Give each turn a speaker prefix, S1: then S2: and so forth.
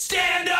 S1: Stand up!